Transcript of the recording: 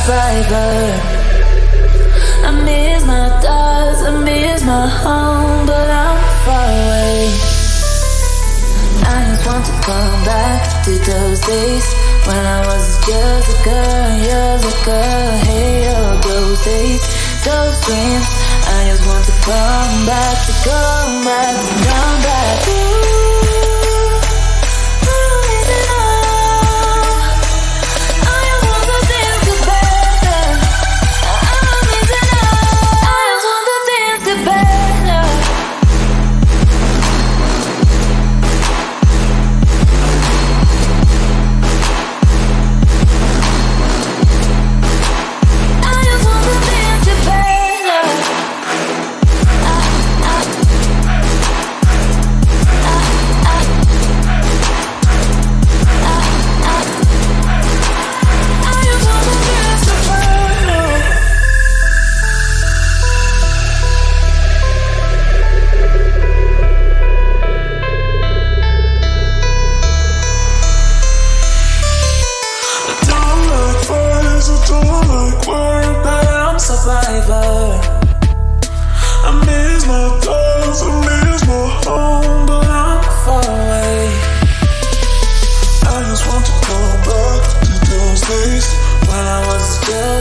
survivor. I miss my dogs, I miss my home, but I'm far away. I just want to come back to those days when I was just a girl, just a girl. Hey, oh, those days, those dreams. I just want to come back, to come girl,